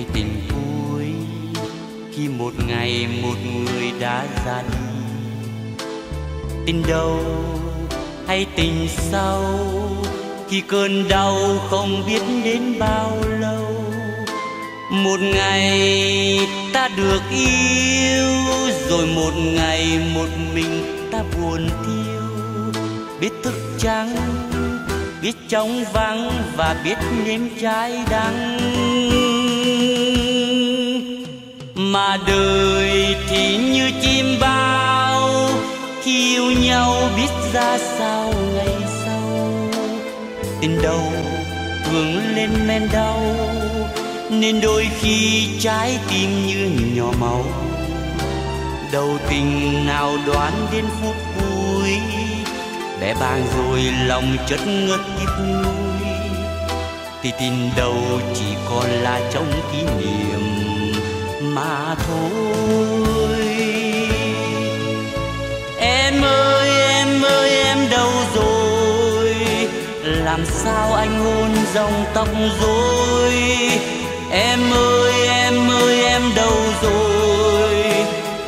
hay tình vui, khi một ngày một người đã ra đi. Tình đầu hay tình sau, khi cơn đau không biết đến bao lâu. Một ngày ta được yêu, rồi một ngày một mình ta buồn thiêu. Biết thức trắng, biết trống vắng và biết nếm trái đắng. Mà đời thì như chim bao khi yêu nhau biết ra sao ngày sau. Tình đầu thường lên men đau, nên đôi khi trái tim như nhỏ máu. Đầu tình nào đoán đến phút vui bé bàng rồi lòng chất ngất tiếc nuối thì tình đầu chỉ còn là trong kỷ niệm mà thôi. Em ơi em ơi, em đâu rồi? Làm sao anh hôn dòng tóc rối? Em ơi em ơi, em đâu rồi?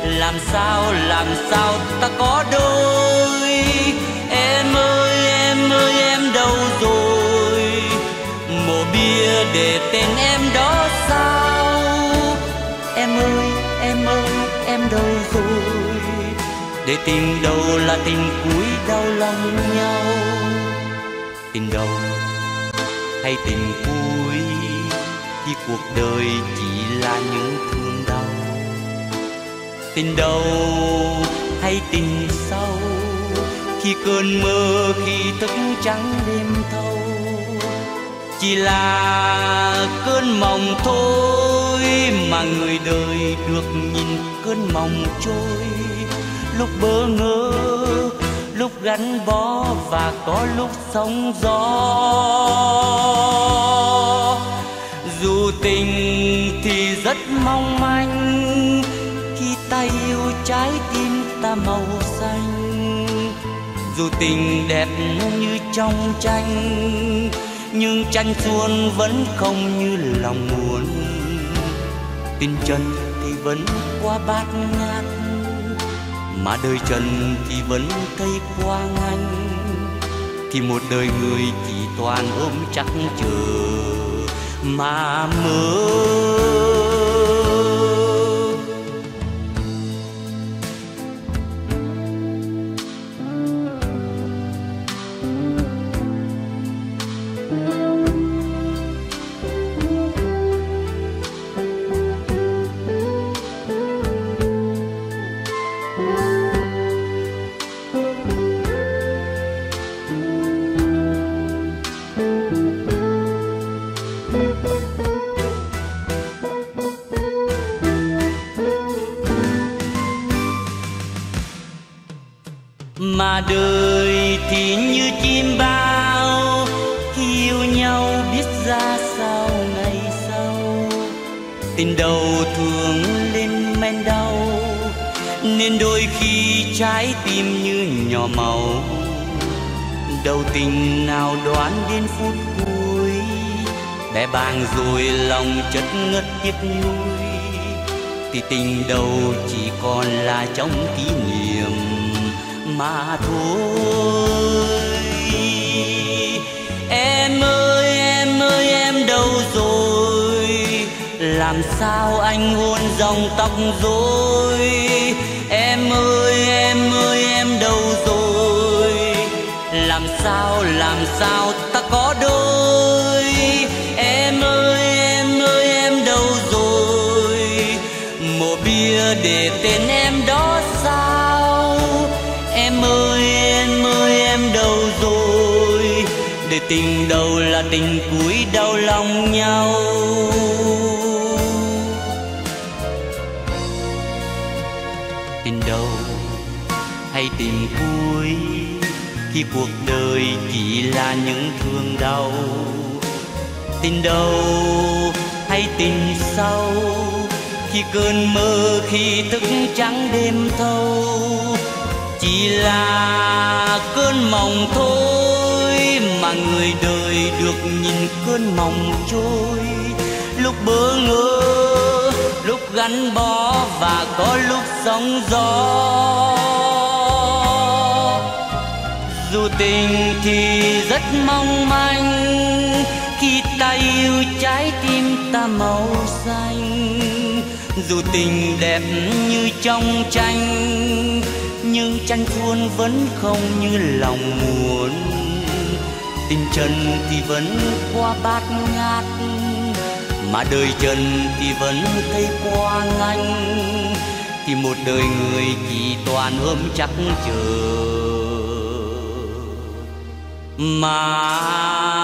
Làm sao làm sao ta có đôi? Em ơi em ơi, em đâu rồi? Mộ bia để tên em để tình đầu là tình cuối đau lòng nhau. Tình đầu hay tình cuối khi cuộc đời chỉ là những thương đau. Tình đầu hay tình sau khi cơn mơ khi thức trắng đêm thâu. Chỉ là cơn mộng thôi mà người đời được nhìn cơn mộng trôi lúc bơ ngơ, lúc gắn bó và có lúc sóng gió. Dù tình thì rất mong manh, khi ta yêu trái tim ta màu xanh. Dù tình đẹp như trong tranh, nhưng tranh xuân vẫn không như lòng muốn. Tình chân thì vẫn qua bát ngát mà đời trần thì vẫn cây qua nganh thì một đời người chỉ toàn ôm chắc chờ mà mơ. Đời thì như chim bao khi yêu nhau biết ra sao ngày sau. Tình đầu thường lên men đau, nên đôi khi trái tim như nhỏ màu. Đầu tình nào đoán đến phút cuối bé bàng rồi lòng chất ngất tiếc nuối. Thì tình đầu chỉ còn là trong kỷ niệm mà thôi. Em ơi em ơi, em đâu rồi? Làm sao anh hôn dòng tóc rối? Em ơi em ơi, em đâu rồi? Làm sao làm sao ta có đôi? Em ơi em ơi, em đâu rồi? Mồ bia để tên em tình đầu là tình cuối đau lòng nhau. Tình đầu hay tình cuối, khi cuộc đời chỉ là những thương đau. Tình đầu hay tình sau, khi cơn mơ, khi thức trắng đêm thâu, chỉ là cơn mộng thôi người đời được nhìn cơn mộng trôi. Lúc bỡ ngỡ, lúc gắn bó và có lúc sóng gió. Dù tình thì rất mong manh, khi ta yêu trái tim ta màu xanh. Dù tình đẹp như trong tranh, nhưng tranh khuôn vẫn không như lòng muốn tình trần thì vẫn qua bát ngát mà đời trần thì vẫn thấy qua nganh thì một đời người chỉ toàn ôm chắc chờ, mà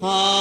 nàng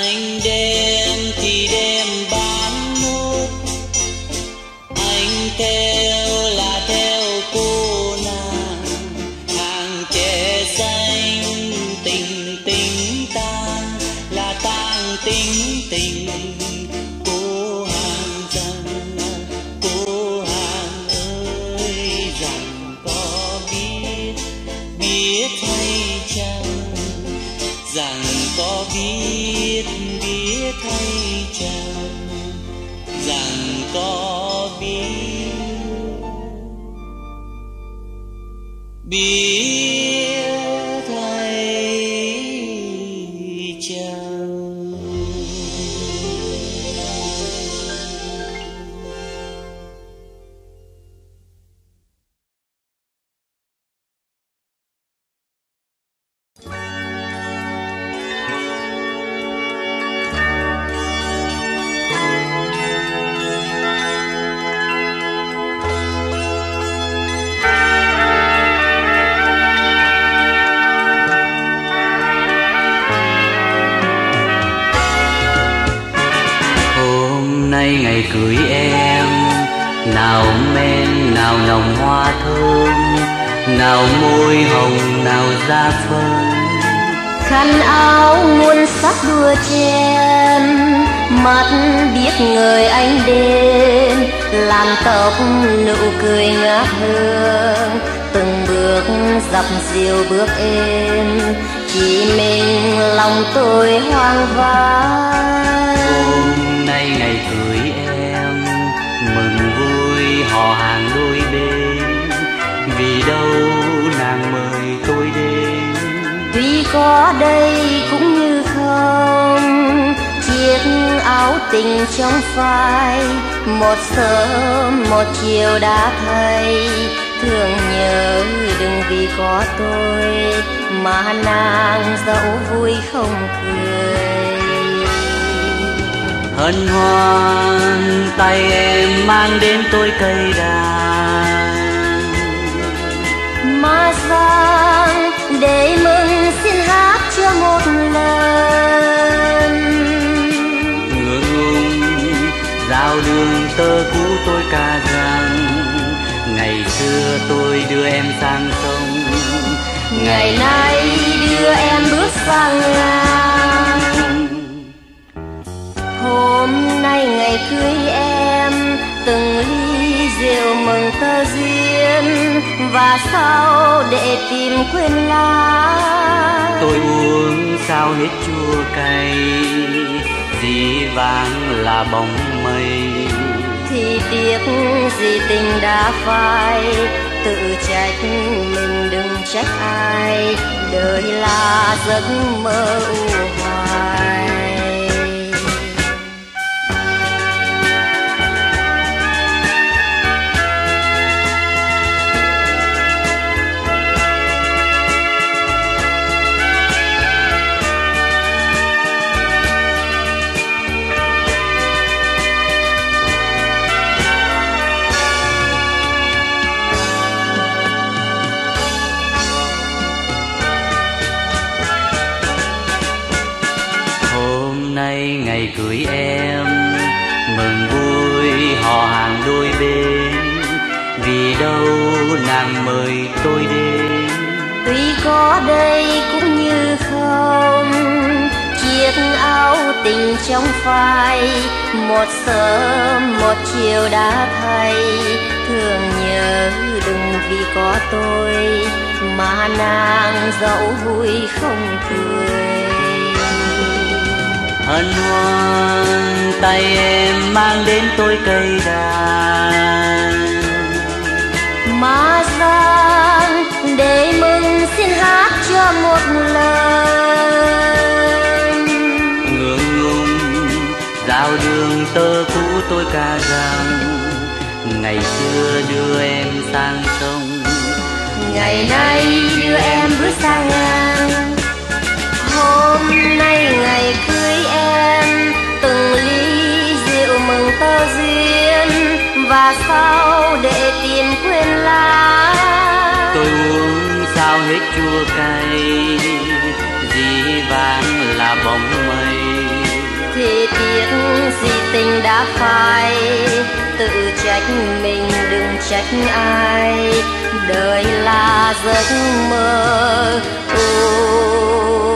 anh đem chua cay, dĩ vãng là bóng mây. Thì tiếc gì tình đã phai, tự trách mình đừng trách ai, đời là giấc mơ u hoài. nàng mời tôi đến. Tuy có đây cũng như không chiếc áo tình trong phai một sớm một chiều đã thay. Thường nhớ đừng vì có tôi mà nàng dẫu vui không cười. Hân hoan tay em mang đến tôi cây đàn ma giang để mừng xin hát cho một lần. Ngượng ngùng dạo đường tơ cũ tôi ca rằng ngày xưa đưa em sang sông. Ngày nay đưa em bước sang ngang. Hôm nay ngày cưới em từng ly rượu mừng tơ và sao để tiền quên lá tôi uống sao hết chua cay gì vàng là bóng mây. Thì tiếc gì tình đã phai tự trách mình đừng trách ai. Đời là giấc mơ ôi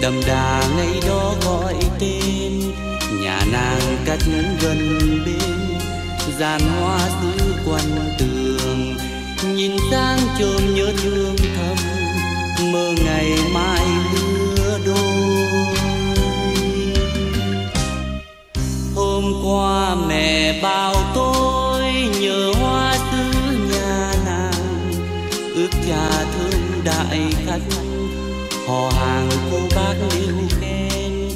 đậm đà ngày đó gọi tên. Nhà nàng cách gần bên dàn hoa xứ quanh tường. Nhìn sang chôm nhớ thương thầm, mơ ngày mai lứa đôi. Hôm qua mẹ bao tôi nhớ hoa xứ nhà nàng. Ước cha thương đại khách họ hàng cô bác yêu khen,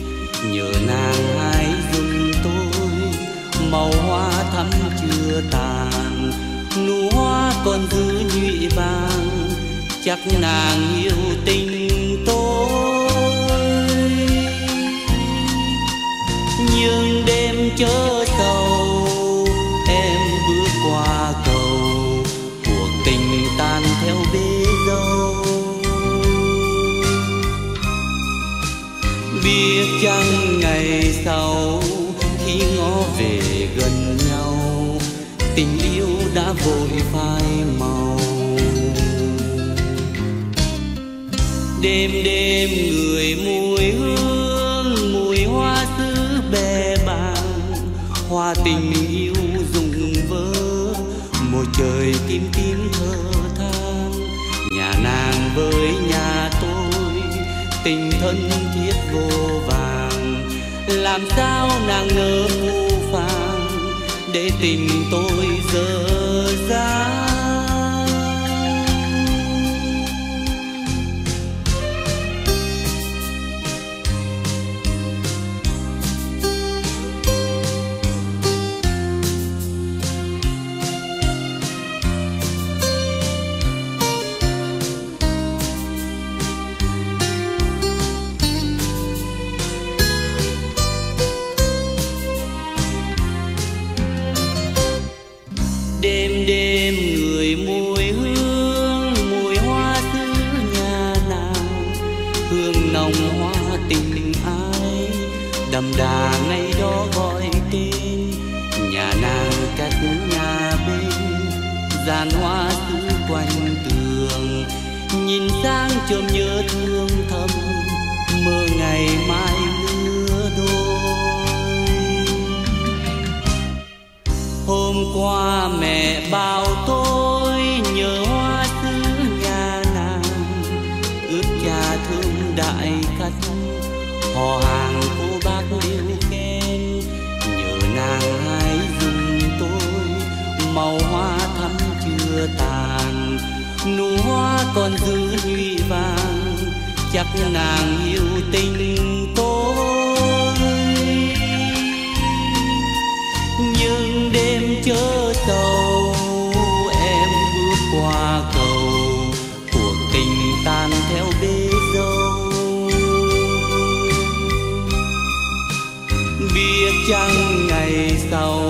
nhờ nàng hãy dùng tôi. Màu hoa thắm chưa tàn, nụ hoa còn giữ nhụy vàng. Chắc nàng yêu tình tôi. Nhưng đêm chớ sầu chăng ngày sau khi ngó về gần nhau, tình yêu đã vội phai màu. Đêm đêm người mùi hương, mùi hoa xứ bè bàng, hoa tình yêu rụng vỡ một trời kim tím thơ than nhà nàng với nhà tôi, tình thân thiết vô vàng làm sao nàng ngỡ phù phàng để tình tôi dở dang? Chắc nàng yêu tình tôi. Nhưng đêm chớ tàu, em bước qua cầu, cuộc tình tan theo bê dâu. Biết chăng ngày sau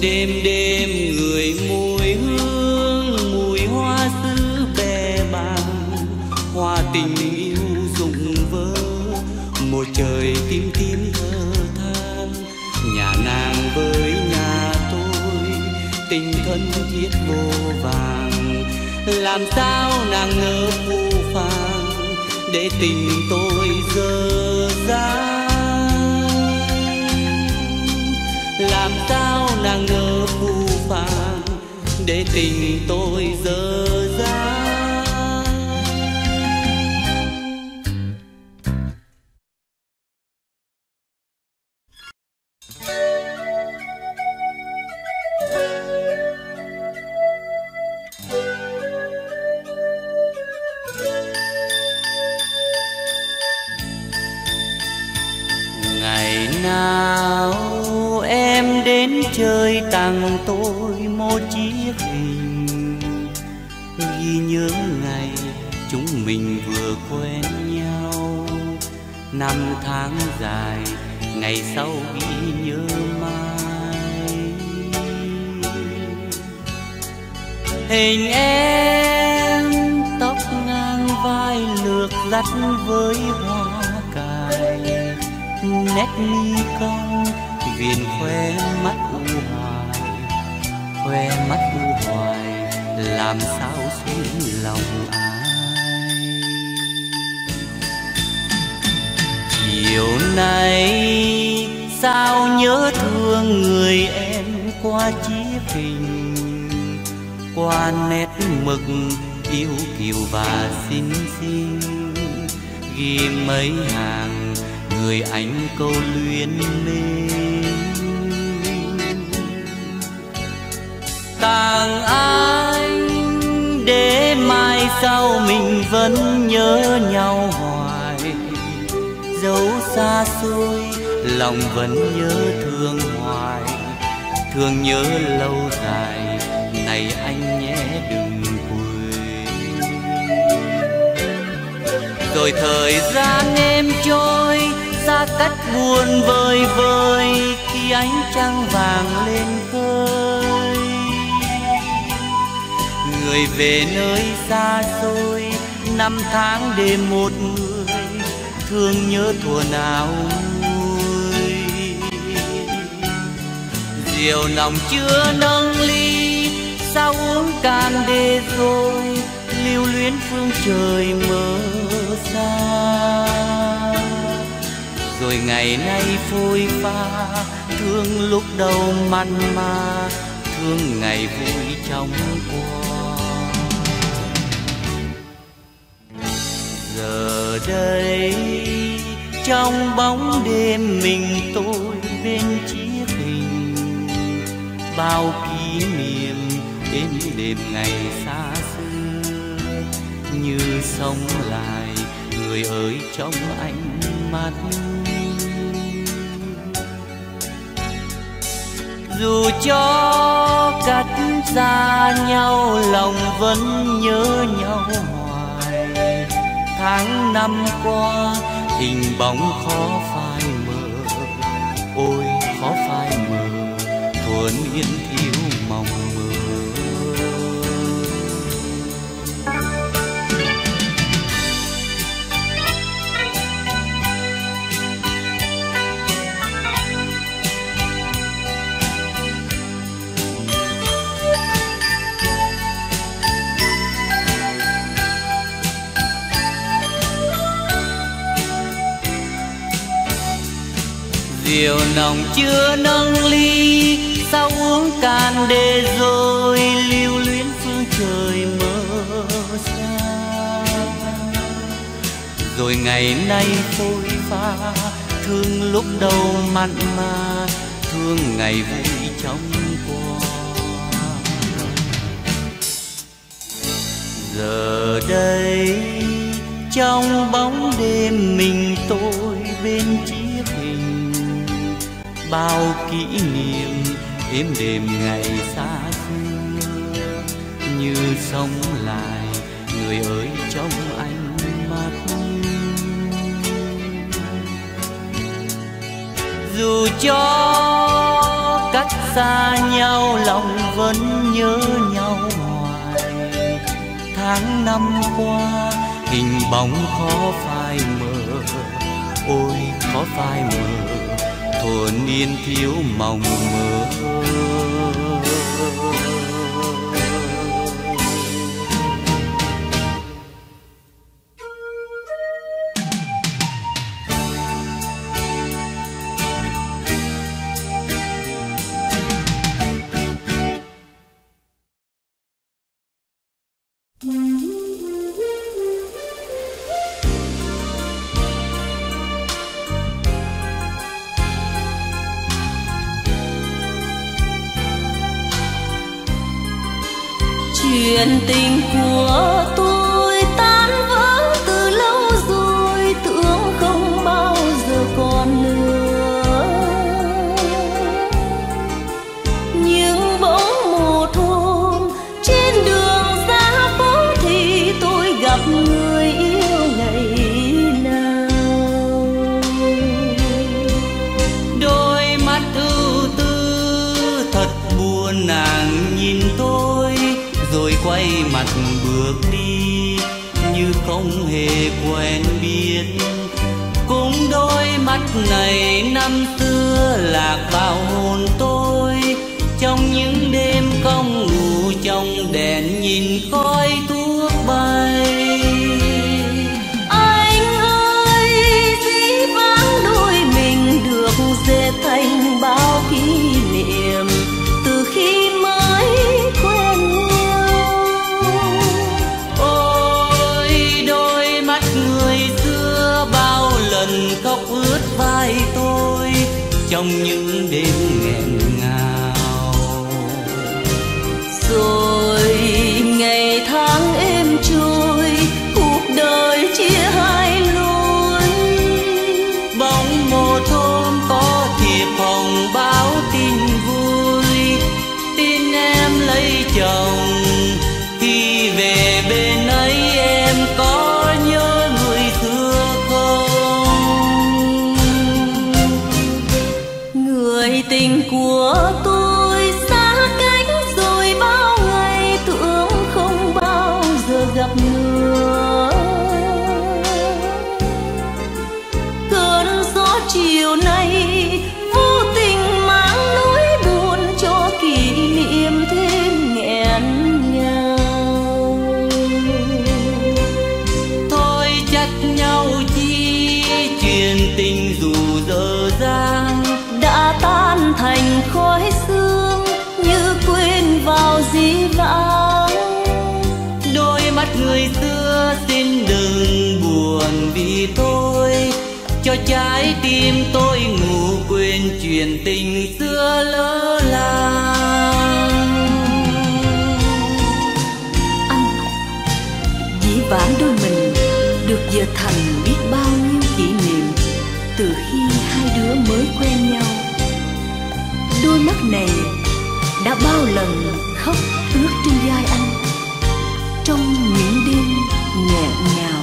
đêm đêm người mùi hương, mùi hoa xứ bè bàng. Hoa tình yêu rụng vỡ, một trời tim tim thơ than. Nhà nàng với nhà tôi, tình thân thiết vô vàng. Làm sao nàng ngỡ phù phàng, để tình tôi dở dang? Làm sao đang ngỡ phù phàng để tình tôi dở buồn vơi vơi khi ánh trăng vàng lên khơi người về nơi xa xôi, năm tháng đêm một người, thương nhớ thuở nào vui. Rượu nồng chưa nâng ly, sao uống cạn đê rồi, lưu luyến phương trời mơ xa rồi ngày nay phôi pha. Thương lúc đầu mặn mà, thương ngày vui trong qua. Giờ đây, trong bóng đêm mình tôi bên chiếc hình. Bao kỷ niệm êm đêm ngày xa xưa, như sống lại người ơi trong ánh mắt. Dù cho cách xa nhau, lòng vẫn nhớ nhau hoài tháng năm qua, hình bóng khó phai mờ, ôi khó phai mờ, thuần yên. Rượu nồng chưa nâng ly sao uống cạn để rồi lưu luyến phương trời mơ xa. Rồi ngày nay phôi pha, thương lúc đầu mặn mà, thương ngày vui trong qua. Giờ đây, trong bóng đêm mình tôi bên chiếc bao kỷ niệm êm đềm ngày xa xưa. Như sống lại, người ơi trong ánh mắt. Dù cho cách xa nhau, lòng vẫn nhớ nhau hoài. Tháng năm qua, hình bóng khó phai mờ, ôi, khó phai mờ thuở niên thiếu mong mơ. Chuyện tình của ngày năm xưa lạc vào trái tim tôi ngủ quên chuyện tình xưa lỡ làng. Anh, dĩ vãng đôi mình được giờ thành biết bao nhiêu kỷ niệm từ khi hai đứa mới quen nhau. Đôi mắt này đã bao lần khóc ướt trên vai anh trong những đêm nhẹ nhàng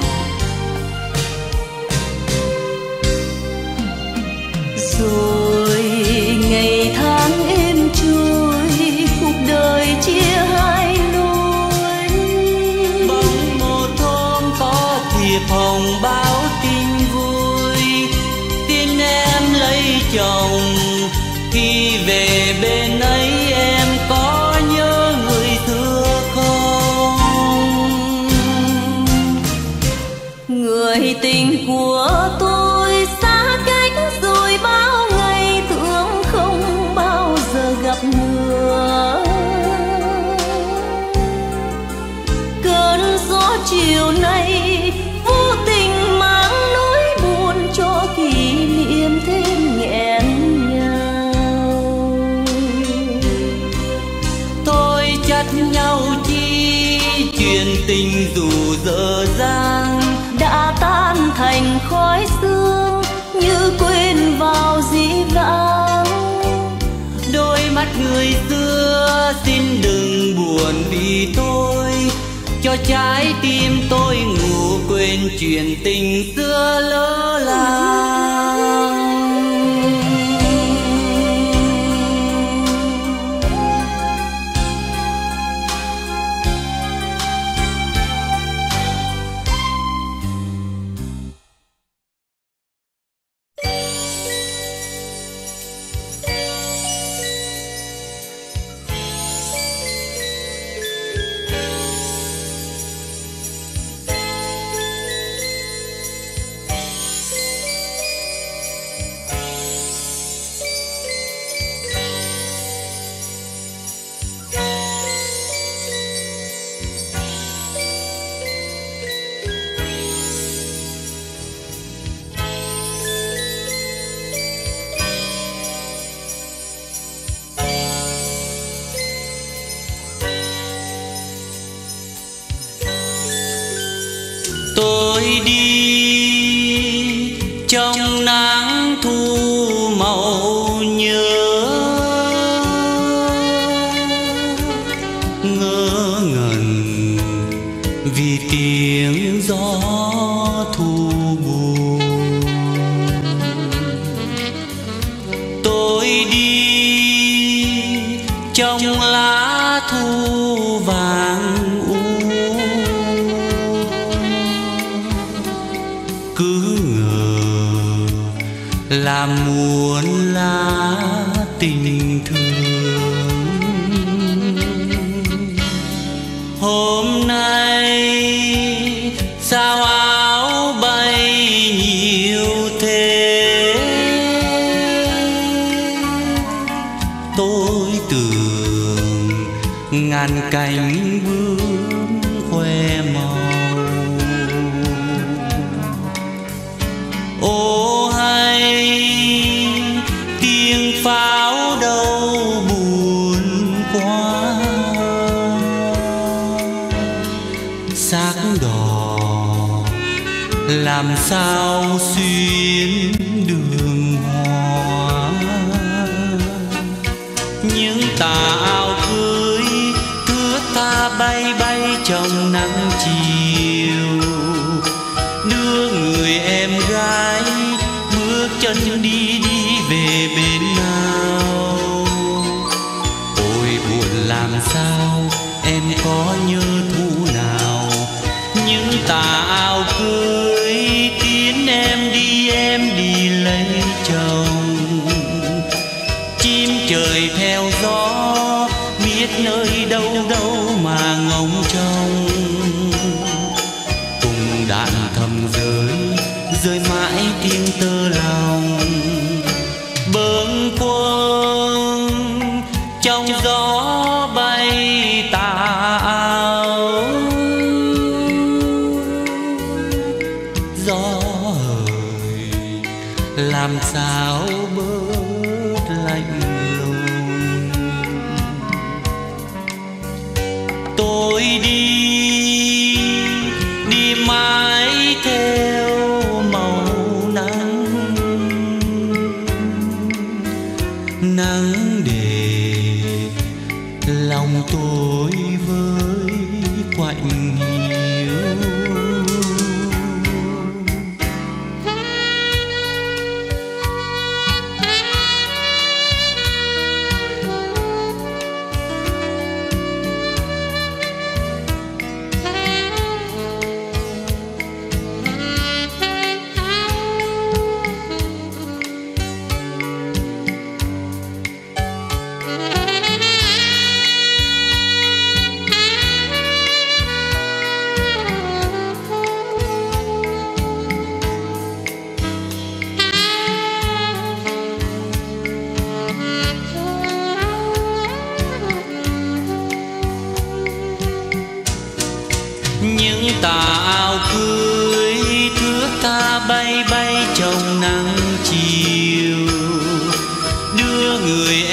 cho trái tim tôi ngủ quên chuyện tình xưa lỡ làng là muôn lá tình thương. sao trong nắng chiều đưa người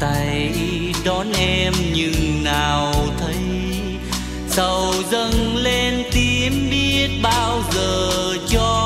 tay đón em nhưng nào thấy. Sầu dâng lên tim biết bao giờ cho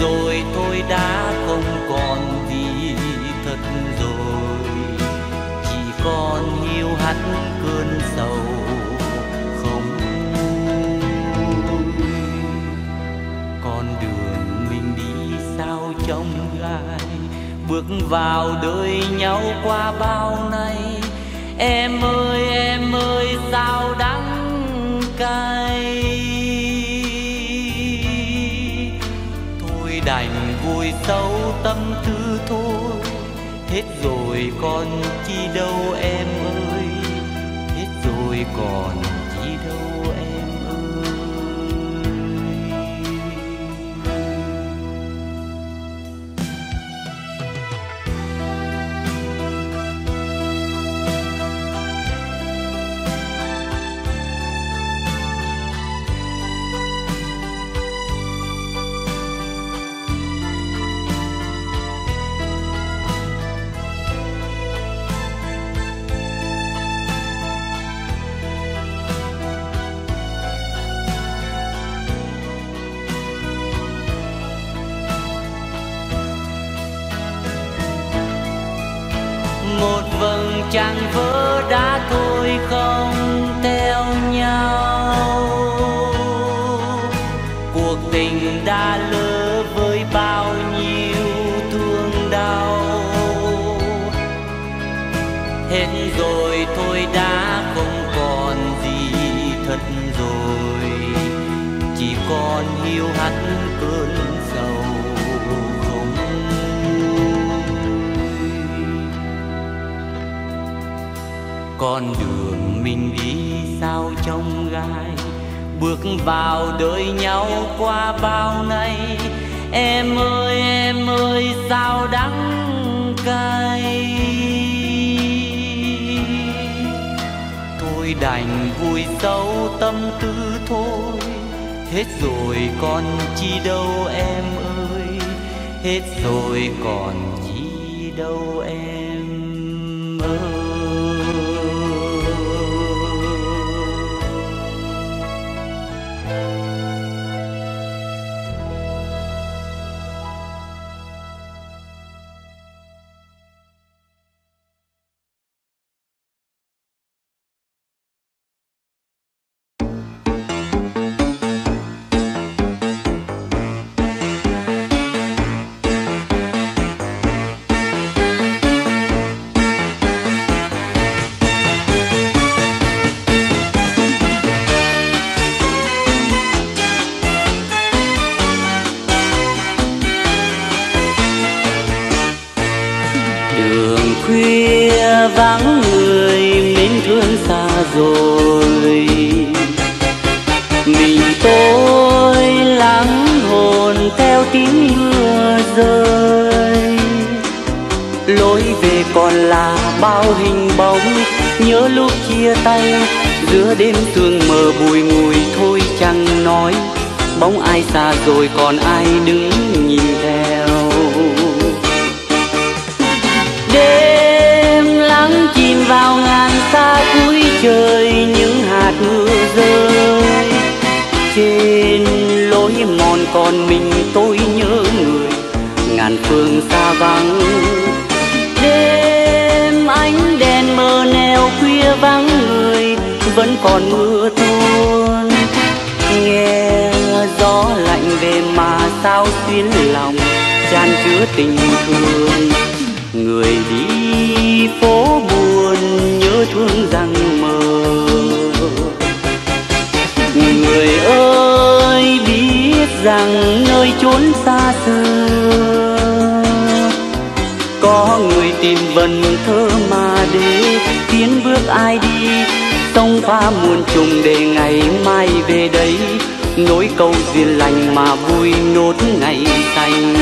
rồi tôi đã không còn gì thật rồi. Chỉ còn hiu hắt cơn sầu không con đường mình đi sao trong gai? Bước vào đời nhau qua bao nay? Em ơi em ơi, sao đắng cay? Vùi sâu tâm tư thôi, hết rồi còn chi đâu em ơi? Hết rồi còn con đường mình đi sao trong gai? Bước vào đời nhau qua bao nay? Em ơi em ơi, sao đắng cay? Thôi đành vui sâu tâm tư thôi. Hết rồi còn chi đâu em ơi? Hết rồi còn lúc chia tay, giữa đêm sương mờ bùi ngùi thôi chẳng nói, bóng ai xa rồi còn ai đứng nhìn theo. Đêm lắng chìm vào ngàn xa cuối trời những hạt mưa rơi, trên lối lối mòn còn mình tôi nhớ người, ngàn phương xa vắng vắng người, vẫn còn mưa tuôn nghe gió lạnh về mà sao xuyên lòng, chan chứa tình thương. Người đi phố buồn nhớ thương rằng mơ. Người ơi, biết rằng nơi chốn xa xưa có người tìm vần thơ mà để tiến bước ai đi, sông pha muôn trùng để ngày mai về đây. Nối câu duyên lành mà vui nốt ngày xanh.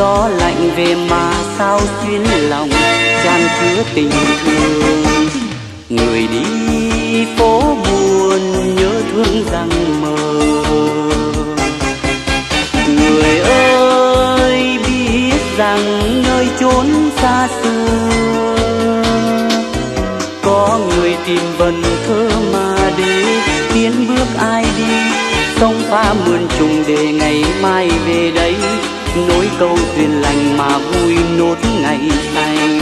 Gió lạnh về mà sao xuyên lòng, chan chứa tình thương. Người đi phố buồn nhớ thương rằng mơ. Người ơi, biết rằng nơi chốn xa xưa, có người tìm vần thơ mà để tiến bước ai đi. Sông pha mượn trùng để ngày mai về đây nối câu duyên lành mà vui nốt ngày xanh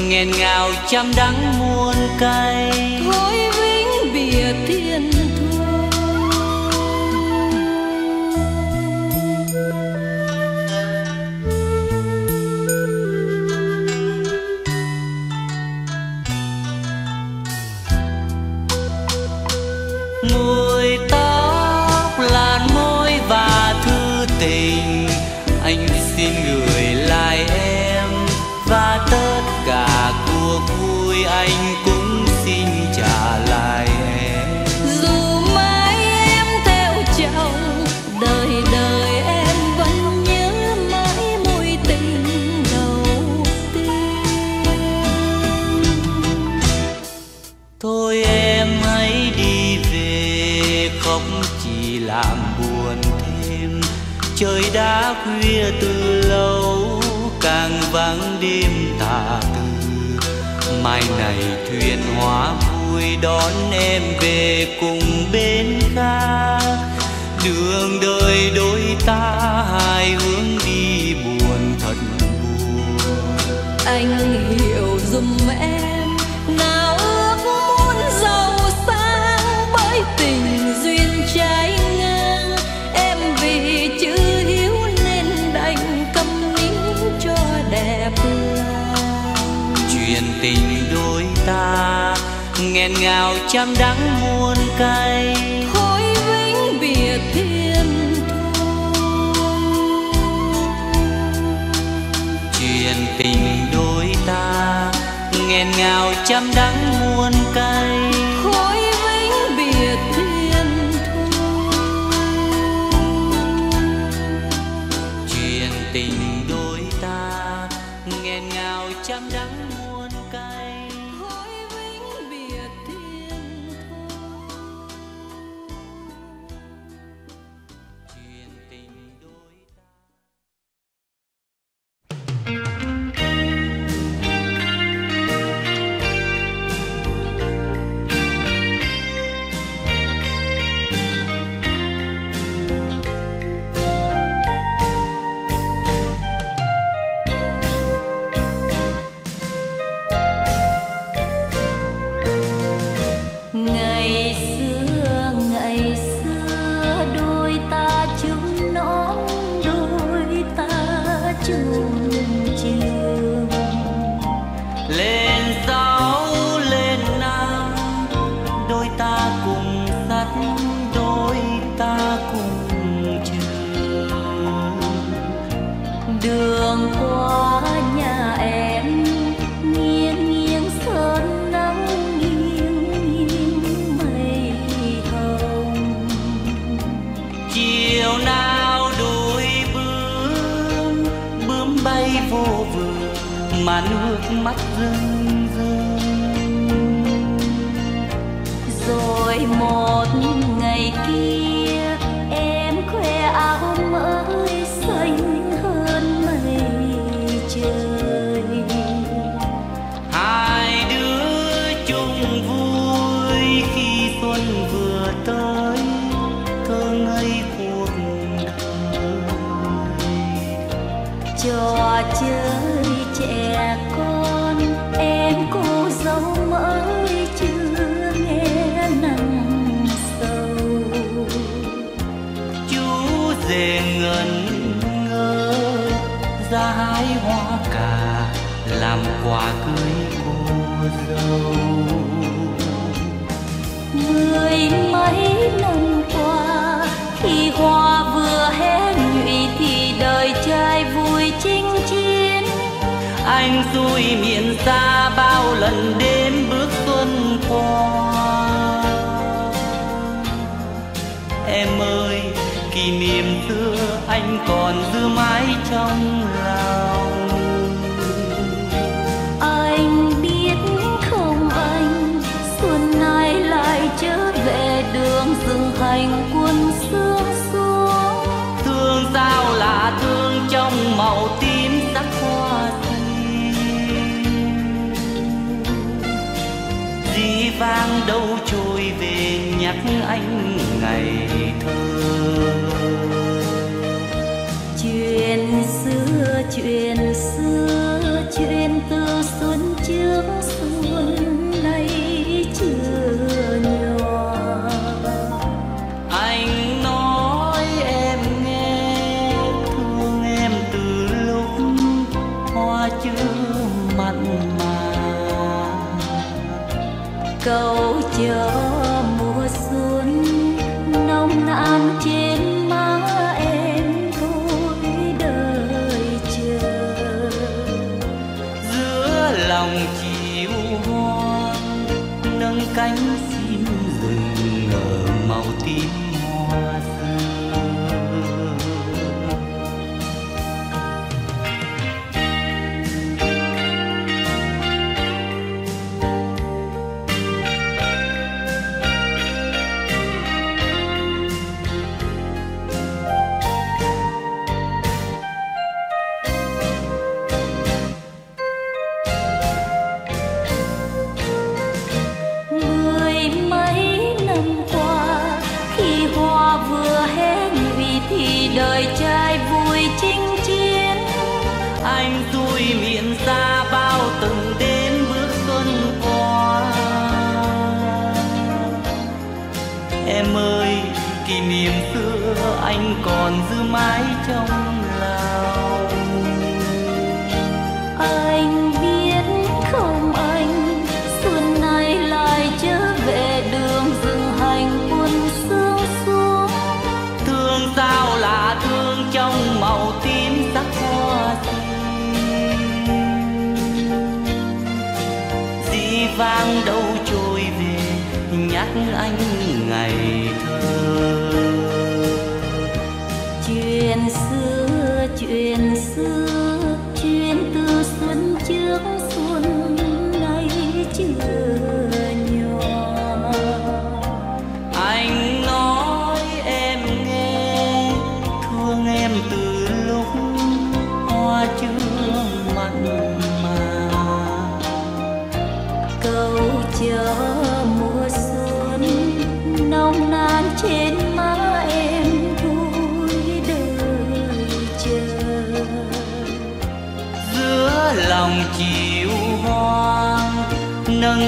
nghẹn ngào trăm đắng muôn cay thôi ngày này thuyền hóa vui đón em về cùng bên ta đường đời đôi ta, hai hướng đi buồn thật buồn. Anh hiểu dùm em, nào ước muốn giàu sang, bởi tình duyên trái ta nghẹn ngào trăm đắng muôn cay. Hối vĩnh biệt thiên chuyện tình đôi ta nghẹn ngào trăm đắng muôn cay nước mắt rưng rưng. Rồi một ngày kia quà cưới cô dâu. Mười mấy năm qua, khi hoa vừa hé nhụy thì đời trai vui chinh chiến. Anh vui miền xa bao lần đêm bước xuân qua. Em ơi, kỷ niệm xưa anh còn giữ mãi trong lòng. Vang đâu trôi về nhắc anh ngày thơ. Chuyện xưa chuyện xưa.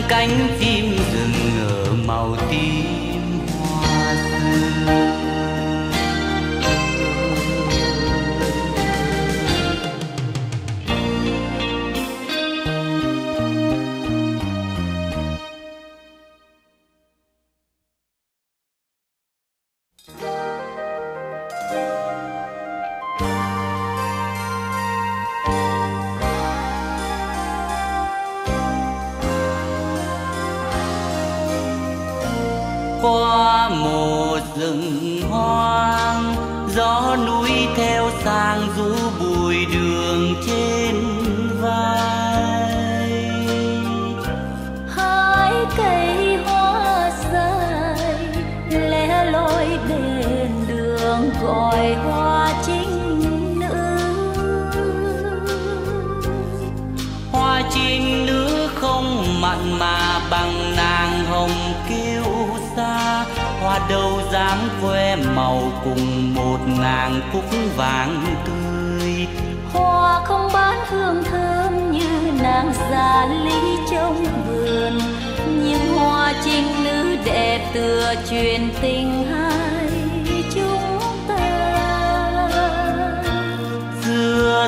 Cánh chim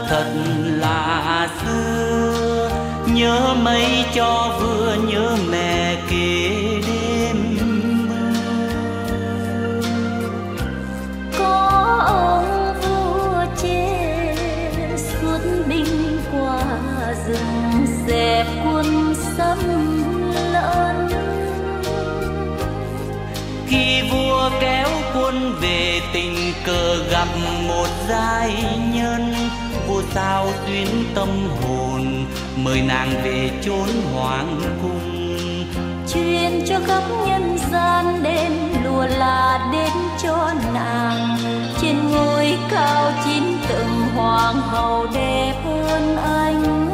thật là xưa. Nhớ mấy cho vừa nhớ mẹ kể đêm rừng dẹp quân xâm lẫn khi vua kéo quân về tình cờ gặp một giai vua sao tuyến tâm hồn mời nàng về chốn hoàng cung. Truyền cho khắp nhân gian đêm lùa là đến cho nàng. Trên ngôi cao chín tầng hoàng hậu đẹp hơn anh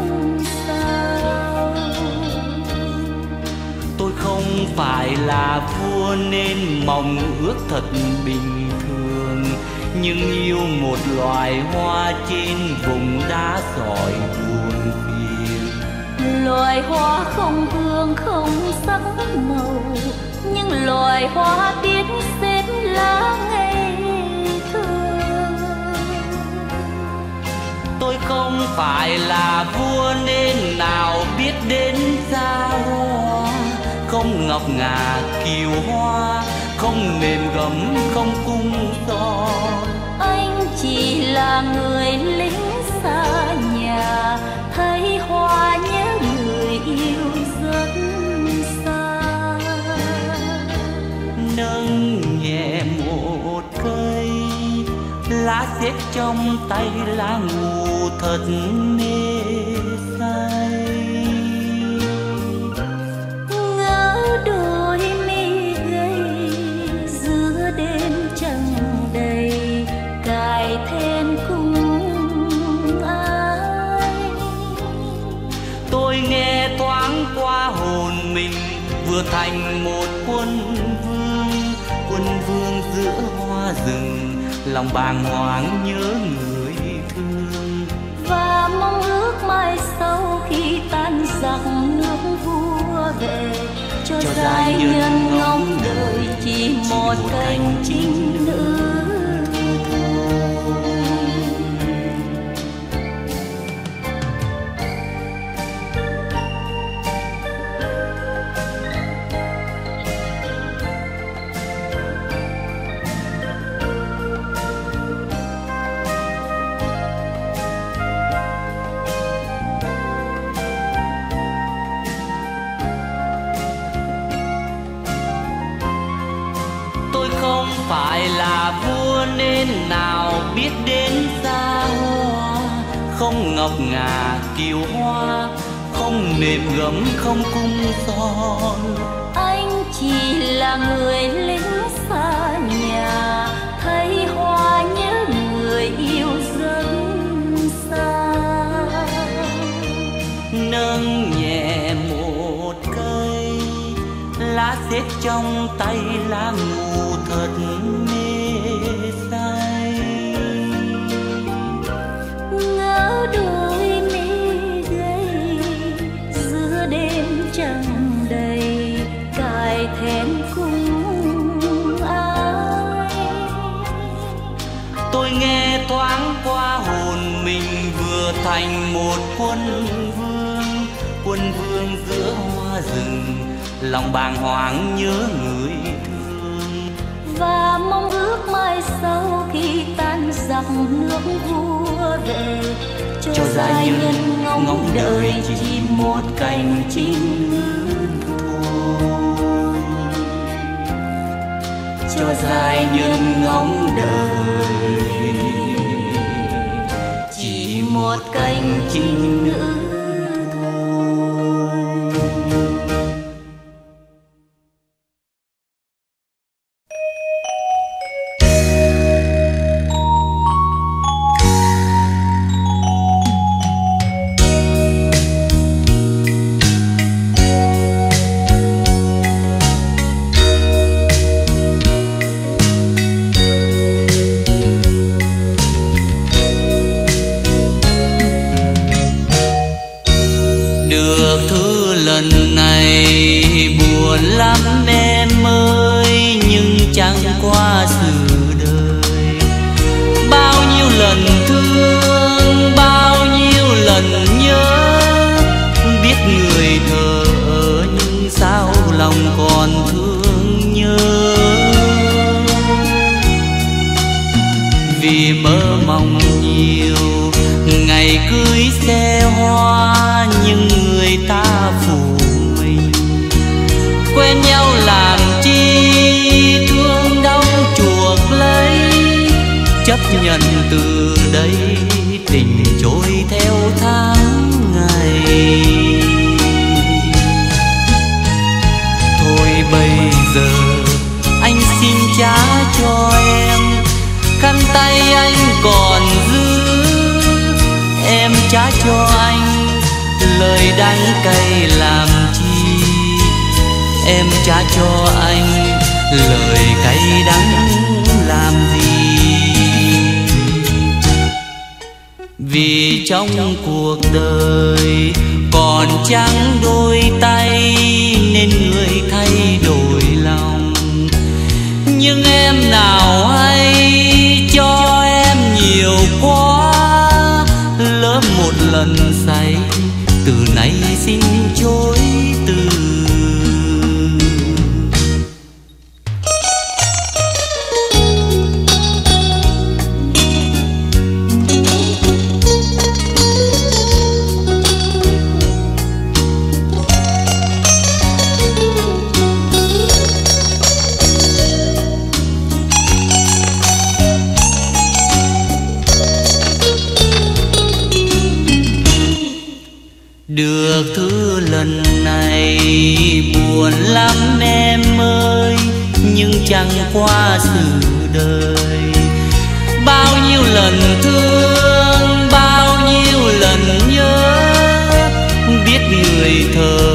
không phải là vua nên mong ước thật bình nhưng yêu một loài hoa trên vùng đá sỏi buồn phiền. Loài hoa không hương không sắc màu nhưng loài hoa biết xếp lá ngày tôi không phải là vua nên nào biết đến xa hoa. Không ngọc ngà kiều hoa không mềm gấm là người lính xa nhà, thấy hoa nhớ người yêu rất xa. Nâng nhẹ một cây, lá xếp trong tay lá ngủ thật mê vừa thành một quân vương quân vương giữa hoa rừng lòng bàng hoàng nhớ người thương. Và mong ước mai sau khi tan giặc nước vua về cho, Cho giai nhân ngóng đời đời chỉ một trinh trinh nữ không ngọc ngà kiều hoa không mềm gấm không cung son. Anh chỉ là người lính xa nhà thấy hoa nhớ người yêu rất xa. Nâng nhẹ một cây lá xếp trong tay lá ngủ thật thành một quân vương quân vương giữa hoa rừng lòng bàng hoàng nhớ người thương. Và mong ước mai sau khi tan giặc nước vua về cho, cho giai nhân ngóng ngóng đời chỉ một cành chim cho giai nhân ngóng đời một cành chim nữ vì trong cuộc đời còn chẳng đôi tay nên người thay đổi lòng. Nhưng em nào hay cho em nhiều quá lớn một lần say, từ nay xin chối qua sự đời. Bao nhiêu lần thương, bao nhiêu lần nhớ, biết người thờ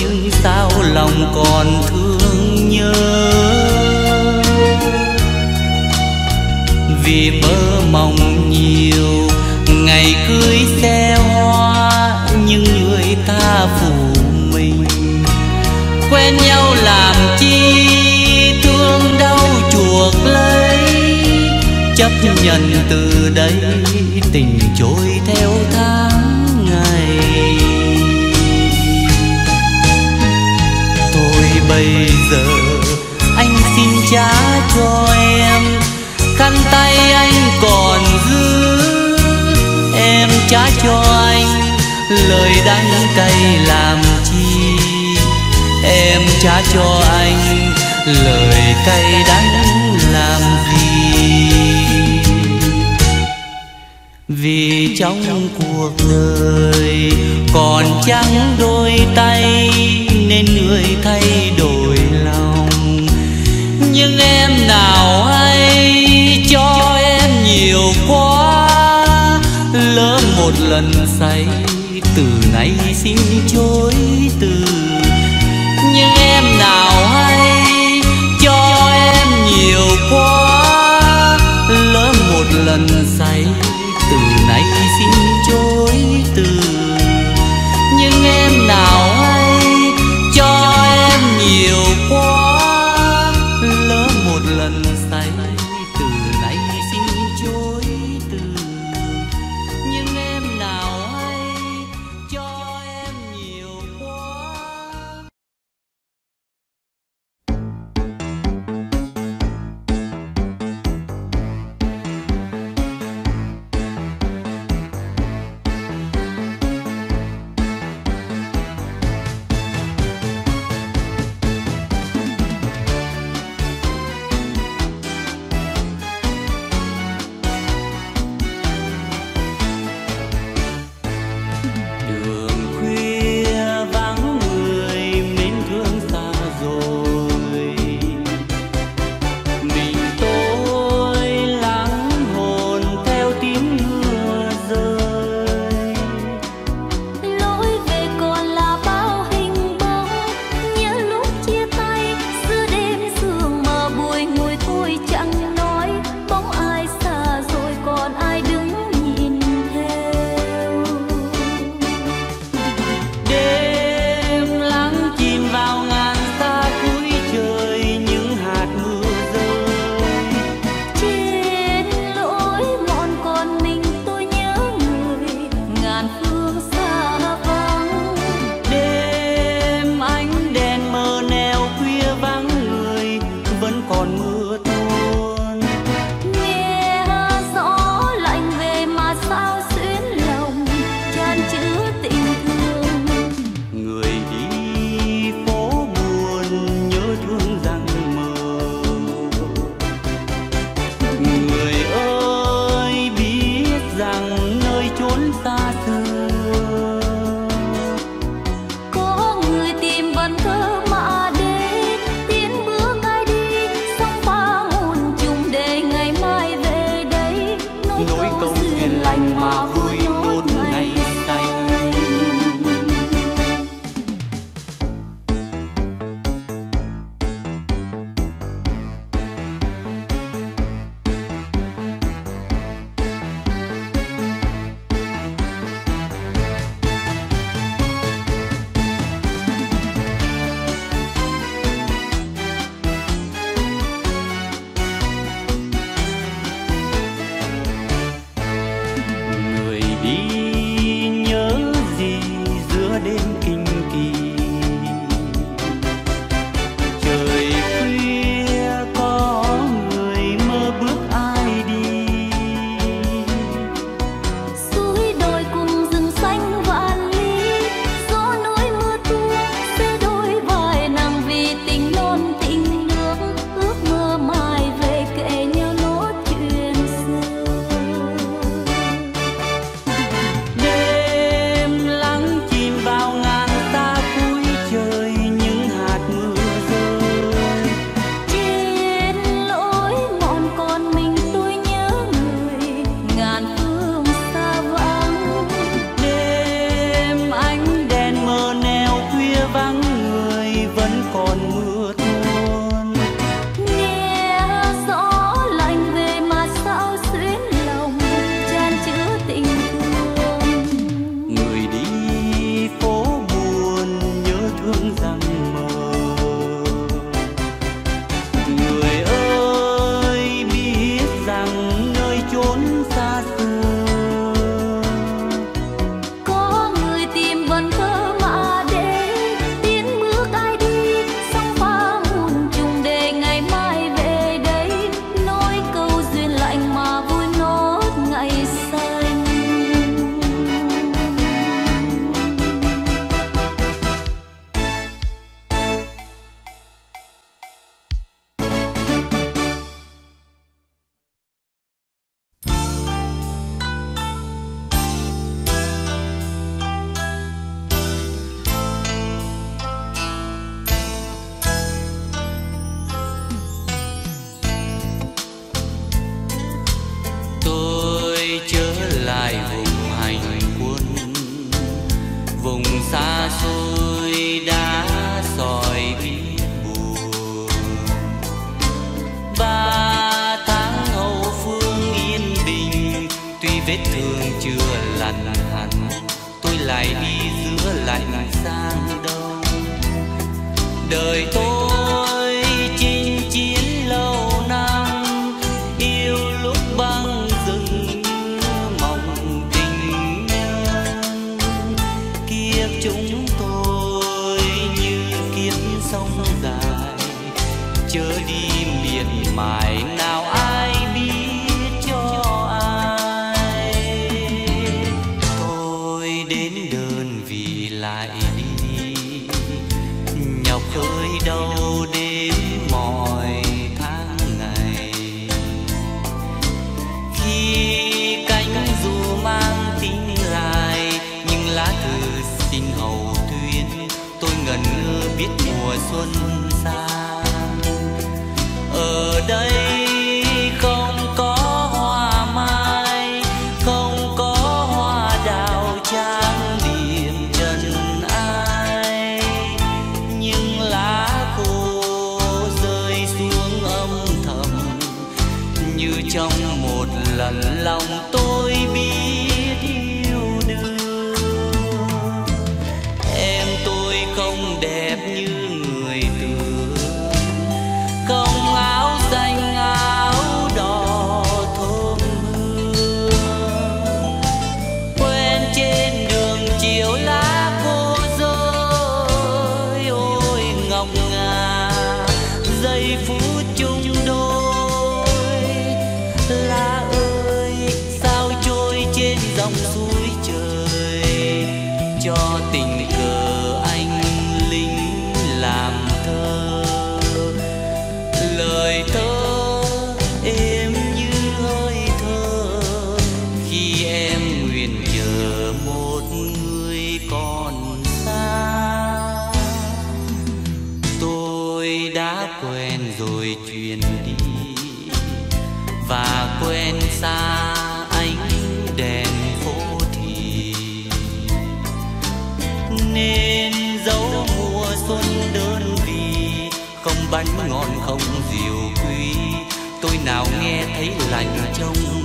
nhưng sao lòng còn thương nhớ. Vì mơ mộng nhiều, ngày cưới xe hoa nhưng người ta phụ mình. Quen nhau làm chi nhận từ đây tình trôi theo tháng ngày. Thôi bây giờ anh xin trả cho em, khăn tay anh còn giữ. Em trả cho anh lời đắng cay làm chi. Em trả cho anh lời cay đắng trong cuộc đời. Còn trắng đôi tay nên người thay đổi lòng. Nhưng em nào hay cho em nhiều quá. Lớn một lần say từ nay xin chối nào nghe thấy lạnh trong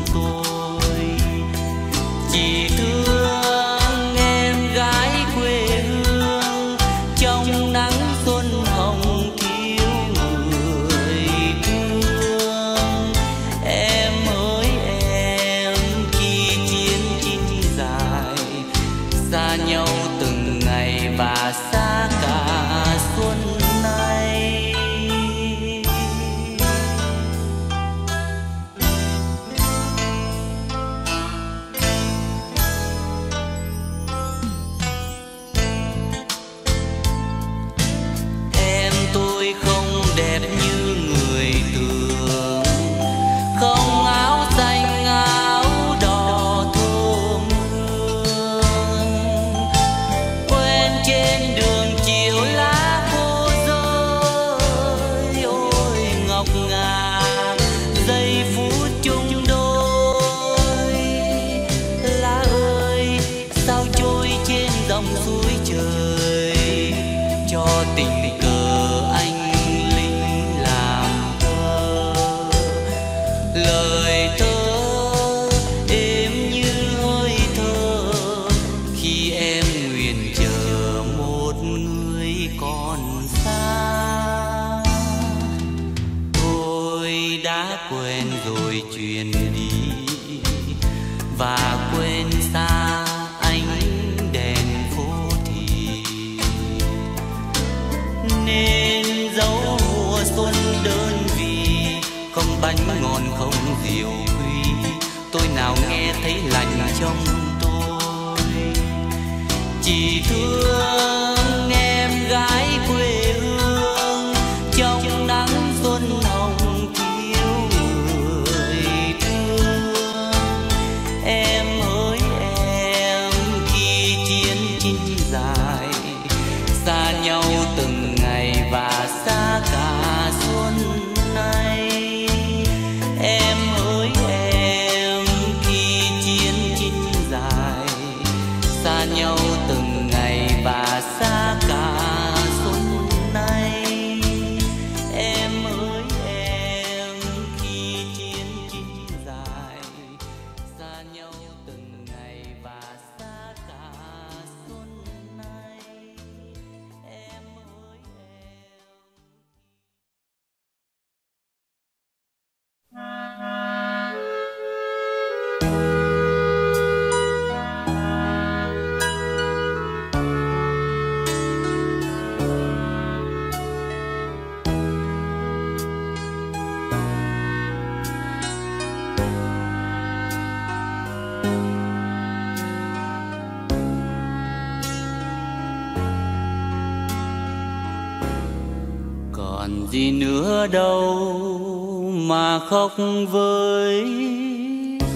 với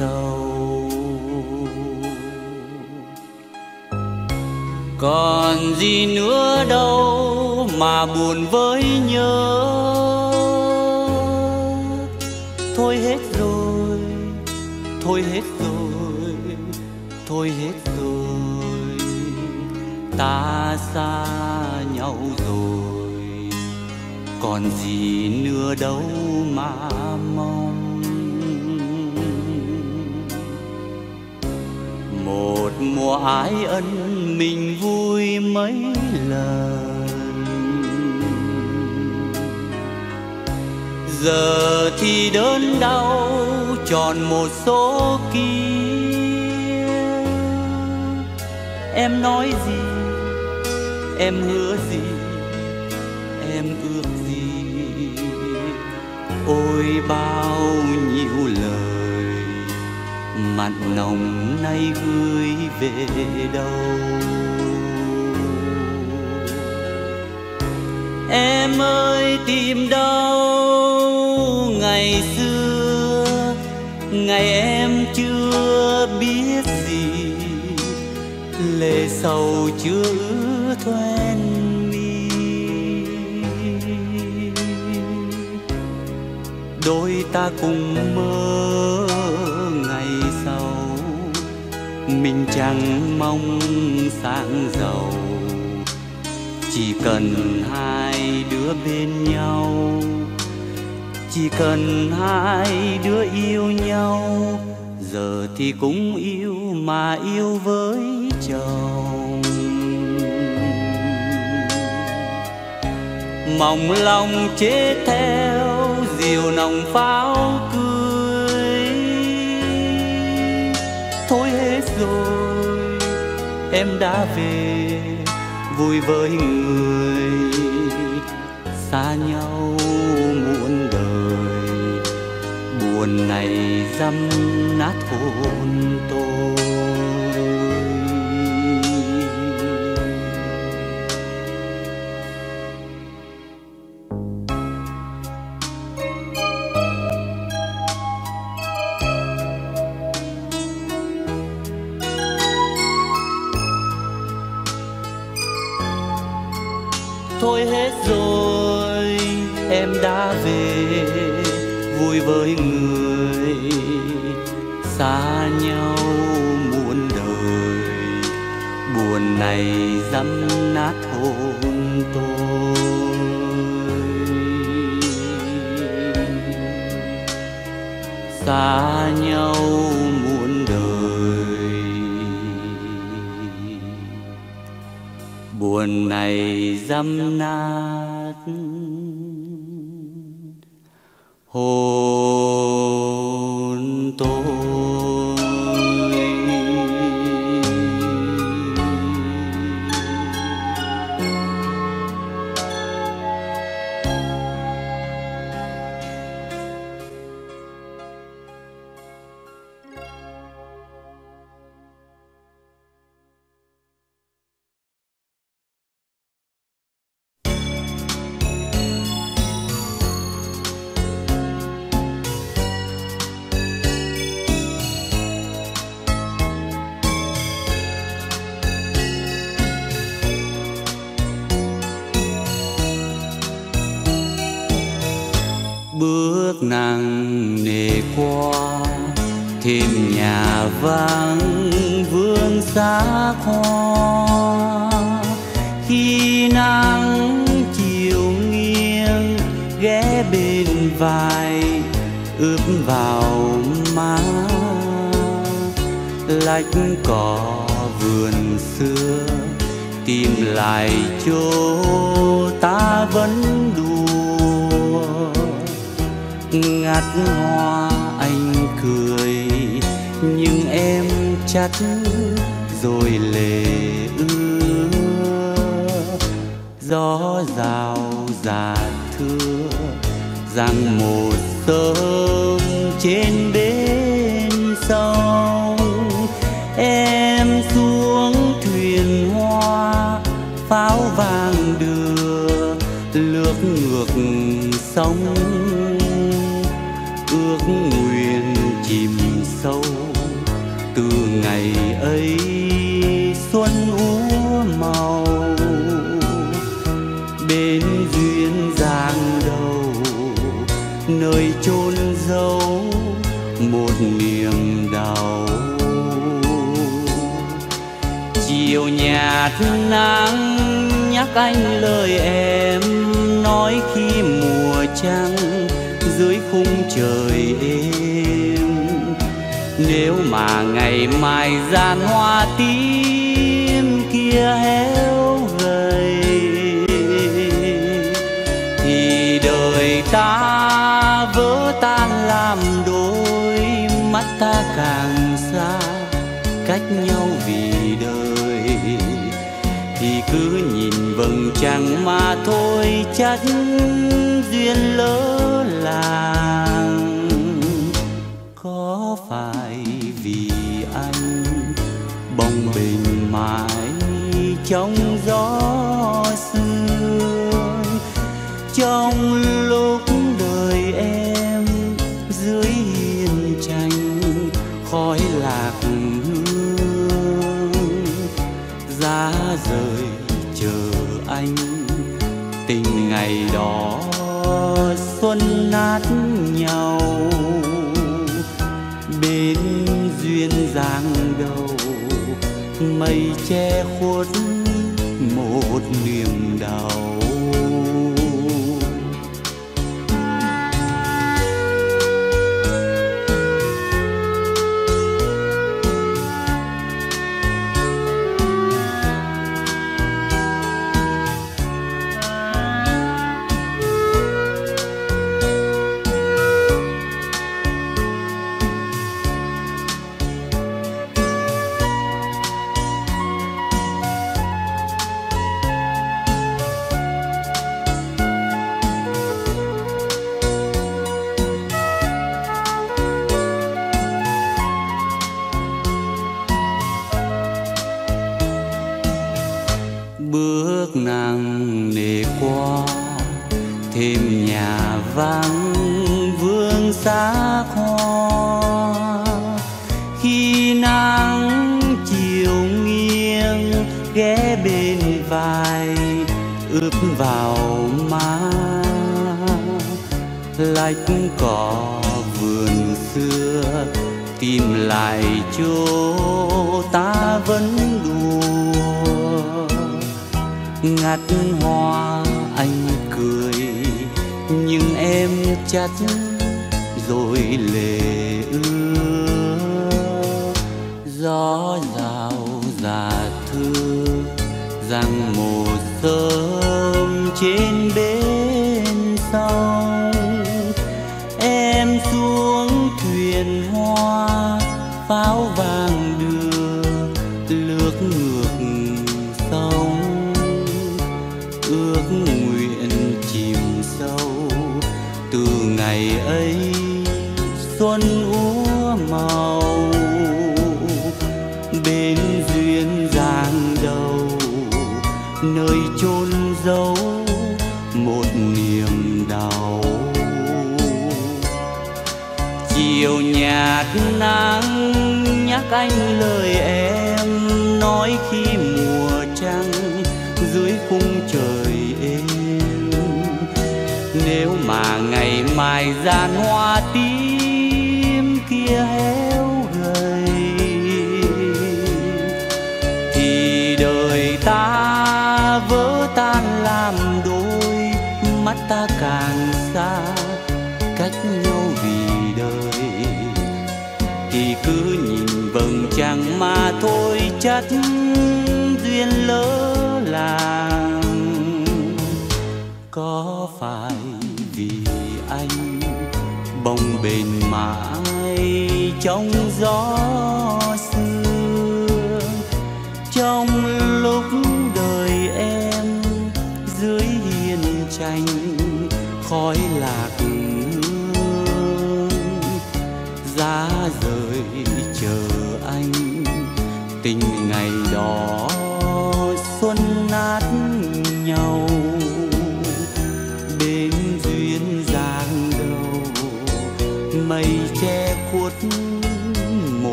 đầu còn gì nữa đâu mà buồn với nhớ. Thôi hết rồi, thôi hết rồi, thôi hết rồi. Ta xa nhau rồi. Còn gì nữa đâu một mùa ái ân mình vui mấy lần. Giờ thì đớn đau tròn một số kia em nói gì, em hứa gì, em ước gì. Ôi bao mặn nồng nay gửi về đâu? Em ơi, tìm đâu? Ngày xưa, ngày em chưa biết gì. Lệ sầu chưa ứa thoen mi. Đôi ta cùng mơ mình chẳng mong sáng giàu. Chỉ cần hai đứa bên nhau, chỉ cần hai đứa yêu nhau, giờ thì cũng yêu mà yêu với chồng. Mong lòng chết theo diều nòng pháo em đã về, vui với người xa nhau muôn đời. Buồn này dăm nát hồn tôi. Thôi hết rồi, em đã về vui với người xa nhau muôn đời. Buồn này dăm nát hồn tôi. Xa nhau buồn này dâm na trên nắng nhắc anh lời em nói khi mùa trăng dưới khung trời êm. Nếu mà ngày mai gian hoa tím kia héo gầy, thì đời ta vỡ tan làm đôi, mắt ta càng xa cách nhau vì chẳng mà thôi chắc duyên lỡ làng. Có phải vì anh bồng bềnh mãi trong gió nát nhau. Bên duyên giang đầu mây che khuất một niềm lại chỗ ta vẫn đùa. Ngắt hoa anh cười, nhưng em chắc rồi lệ ưa gió rào già thưa rằng một sớm trên nắng nhắc anh lời em, nói khi mùa trăng dưới khung trời êm. Nếu mà ngày mai gian hoa tím kia héo gầy, thì đời ta vỡ tan làm đôi, mắt ta càng xa. Thôi duyên lỡ làng. Có phải vì anh bồng bềnh mãi trong gió xưa? Trong lúc đời em dưới hiên tranh khói